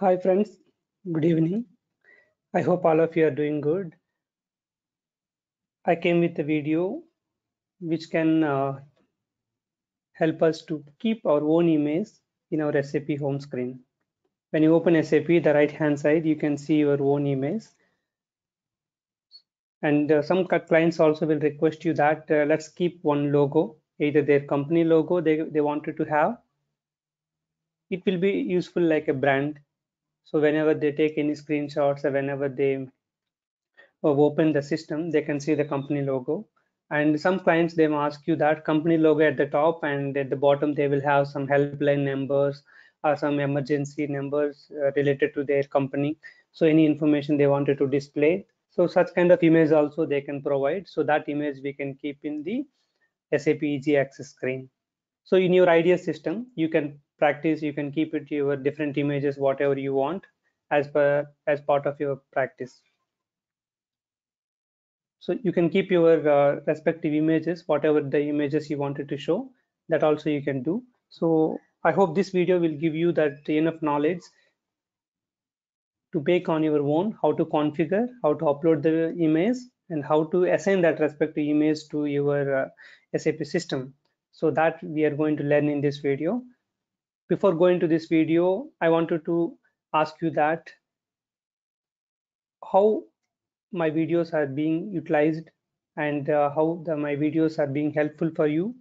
Hi friends, good evening. I hope all of you are doing good. I came with a video which can uh, help us to keep our own image in our SAP home screen. When you open SAP, the right hand side, you can see your own image. And uh, some clients also will request you that uh, let's keep one logo, either their company logo they, they wanted to have. It will be useful like a brand. So whenever they take any screenshots or whenever they open the system, they can see the company logo. And some clients, they ask you that company logo at the top and at the bottom, they will have some helpline numbers or some emergency numbers uh, related to their company. So any information they wanted to display, so such kind of image also they can provide. So that image we can keep in the SAP Easy Access screen. So in your IDES system, you can practice, you can keep it your different images, whatever you want as per as part of your practice. So you can keep your uh, respective images, whatever the images you wanted to show, that also you can do. So I hope this video will give you that enough knowledge to make on your own how to configure how to upload the image and how to assign that respective image to your uh, SAP system so that we are going to learn in this video before going to this video I wanted to ask you that how my videos are being utilized and uh, how the, my videos are being helpful for you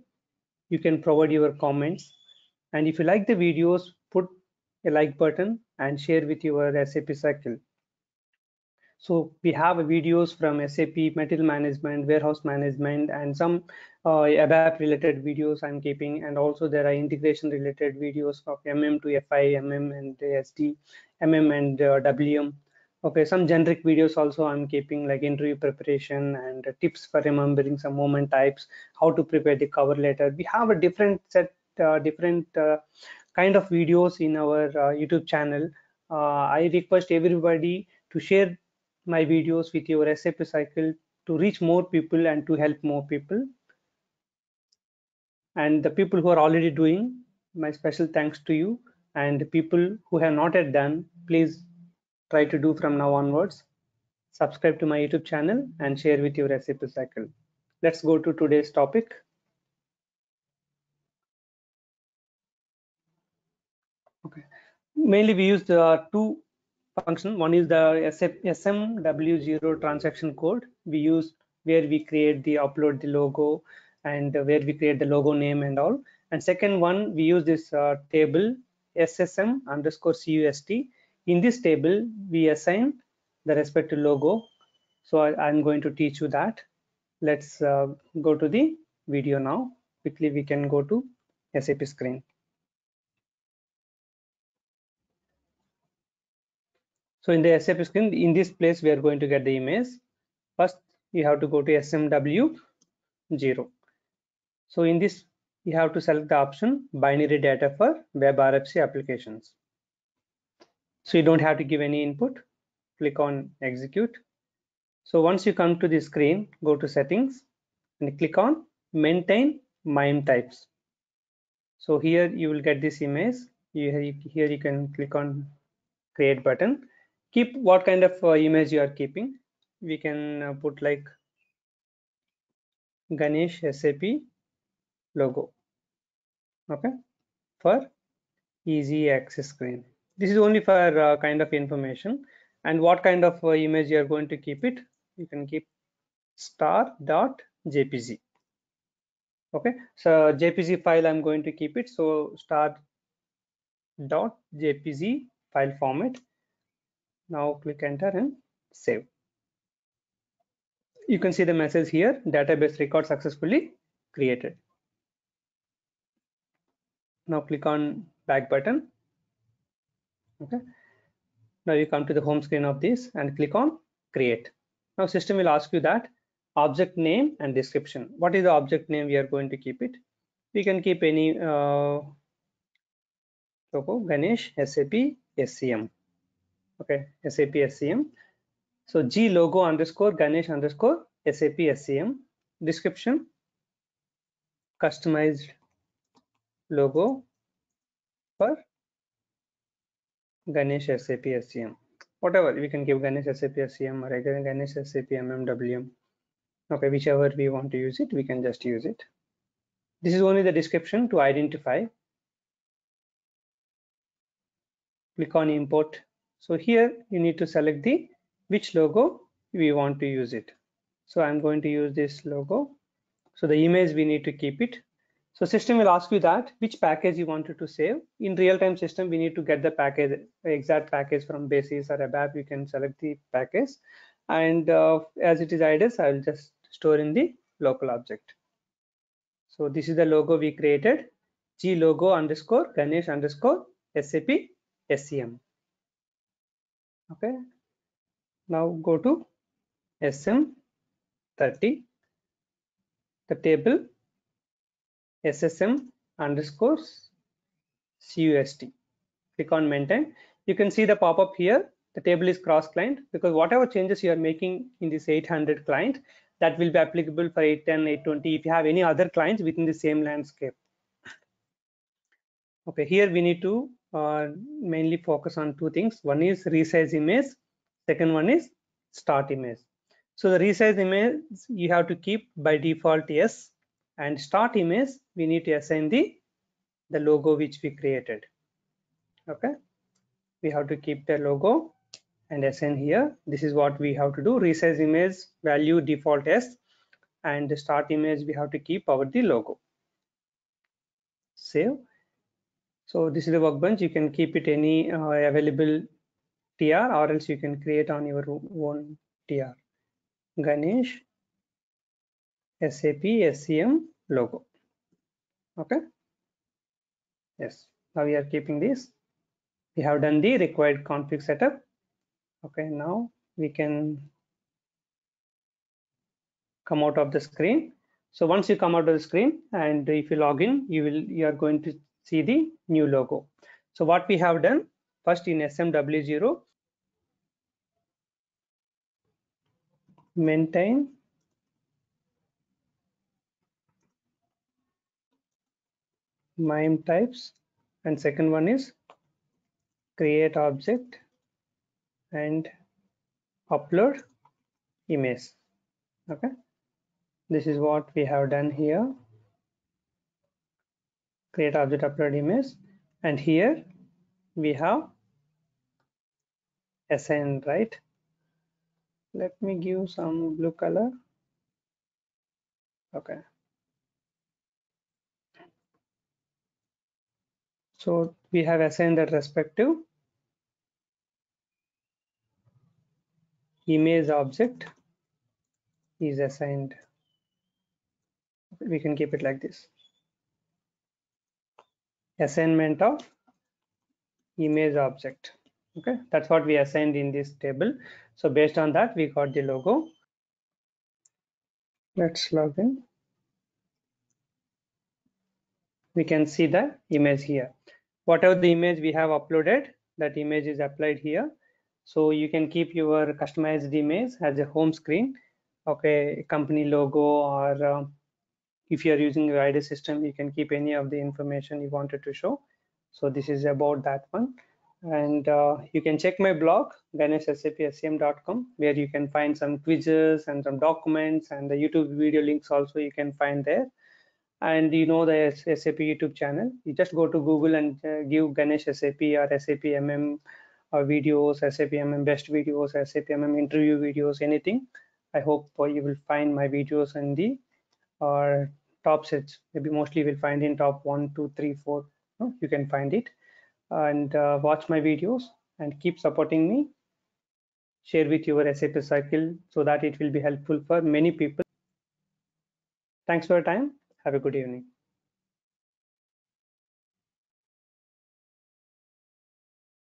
you can provide your comments and if you like the videos put a like button and share with your SAP circle. So we have videos from SAP material management, warehouse management, and some uh, ABAP related videos I'm keeping. And also there are integration related videos of MM to FI, MM and SD, MM and uh, WM. Okay, some generic videos also I'm keeping like interview preparation and tips for remembering some movement types, how to prepare the cover letter. We have a different set, uh, different uh, kind of videos in our uh, YouTube channel. Uh, I request everybody to share my videos with your SAP cycle to reach more people and to help more people. And the people who are already doing, my special thanks to you. And the people who have not yet done, please try to do from now onwards. Subscribe to my YouTube channel and share with your SAP cycle. Let's go to today's topic. Okay. Mainly we use the uh, two function. One is the SMW0 transaction code we use where we create the upload the logo and where we create the logo name and all. And second one, we use this uh, table SSM underscore CUST. In this table, we assign the respective logo. So I, am going to teach you that. Let's uh, go to the video now. Quickly, we can go to SAP screen. So in the SAP screen, in this place, we are going to get the image. First, you have to go to SMW 0. So in this, you have to select the option binary data for web RFC applications. So you don't have to give any input. Click on execute. So once you come to the screen, go to settings and click on maintain MIME types. So here you will get this image. You, here you can click on create button keep what kind of uh, image you are keeping. We can uh, put like Ganesh SAP logo. Okay? For easy access screen. This is only for uh, kind of information. And what kind of uh, image you are going to keep it you can keep star dot jpg okay? So jpg file i'm going to keep it. So star dot jpg file format now click enter and save. You can see the message here, database record successfully created. Now click on back button. Okay. Now you come to the home screen of this and click on create. Now system will ask you that object name and description. What is the object name we are going to keep it? We can keep any uh, Ganesh SAP SCM okay sap scm so g logo underscore ganesh underscore sap scm description customized logo for Ganesh SAP SCM. Whatever we can give Ganesh SAP SCM or Ganesh SAP MMWM. Okay, whichever we want to use it, we can just use it. This is only the description to identify. Click on import. So here you need to select the which logo we want to use it. So I'm going to use this logo. So the image we need to keep it so system will ask you that which package you wanted to save. In real-time system, we need to get the package, exact package from Basis or ABAP. You can select the package. And uh, as it is IDES, I will just store in the local object. So this is the logo we created. G logo underscore Ganesh underscore SAP SCM. Okay. Now go to SM30. The table SSM underscores CUST. Click on maintain. You can see the pop-up here. The table is cross client because whatever changes you are making in this 800 client, that will be applicable for 810, 820 if you have any other clients within the same landscape. Okay, here we need to uh, mainly focus on two things. One is resize image. Second one is start image. So the resize image you have to keep by default yes and start image we need to assign the the logo which we created okay we have to keep the logo and assign here this is what we have to do resize image value default s and the start image we have to keep our the logo save so this is the workbench you can keep it any uh, available tr or else you can create on your own tr ganesh SAP SCM logo. Okay. Yes. Now we are keeping this. We have done the required config setup. Okay. Now we can come out of the screen. So once you come out of the screen and if you log in, you will you are going to see the new logo. So what we have done first in SMW0 maintain mime types and second one is create object and upload image. Okay? This is what we have done here create object upload image and here we have assign right let me give some blue color okay So we have assigned that respective image object is assigned. We can keep it like this. Assignment of image object. Okay, that's what we assigned in this table. So based on that, we got the logo. Let's log in. We can see the image here whatever the image we have uploaded that image is applied here so you can keep your customized image as a home screen okay company logo or uh, if you are using your IDES system you can keep any of the information you wanted to show. So this is about that one. And uh, you can check my blog ganeshsapscm.com where you can find some quizzes and some documents and the youtube video links also you can find there. And you know the SAP YouTube channel, you just go to Google and uh, give Ganesh SAP or SAP MM or videos, SAP MM best videos, SAP MM interview videos, anything. I hope uh, you will find my videos in the uh, top sets. Maybe mostly will find in top one, two, three, four. No? You can find it and uh, watch my videos and keep supporting me. Share with your SAP cycle so that it will be helpful for many people. Thanks for your time. Have a good evening.